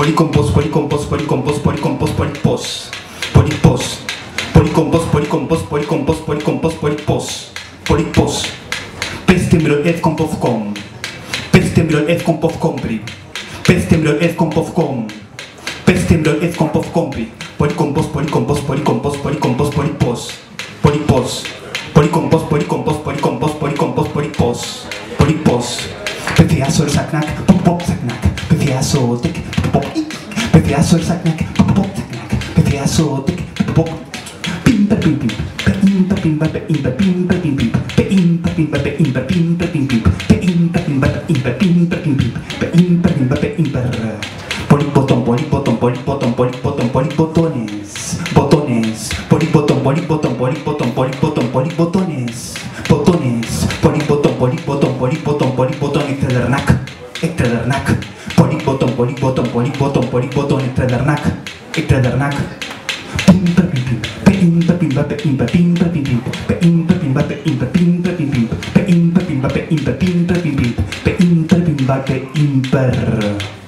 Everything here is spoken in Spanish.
Policompos, policompos, policompos, policompos, polipos. Polipos. Policompos, policompos, policompos, policompos, polipos. Polipos. Pestimbrel et composcom compofcom. Pestembrol et compofcompri. Pestembrol et compofcom. Pestembrol et compofcompri. Policompos, policompos, policompos, policompos, polipos. Polipos. Policompos, policompos, policompos, policompos, polipos. Polipos. Pefiaso el saknak, pop pop saknak. Pefiaso tek, pop pop. Pefiaso el saknak, pop pop saknak. Pefiaso tek, pop pop. Pimpa pim pim. Pe impa pimpa pe impa pimpa pim pim. Pe impa pimpa pe pimpa pim pim. Impa pimpa pe impa. Polipotón, polipotón, polipotón, polipotón, polipotones. Botones. Polipotón, polipotón, polipotón, polipotón, polipotones. Botones. Polipotón, polipotón, polipotón, polipotón, extradernac. Extradernac. Polipotón, polipotón, polipotón, polipotón, extradernac. Extradernac. Pimpa pim pim. Pe impa pimpa pe impa pimpa pim pim. Pe impa pimpa pe impa batte imper.